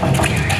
Okay.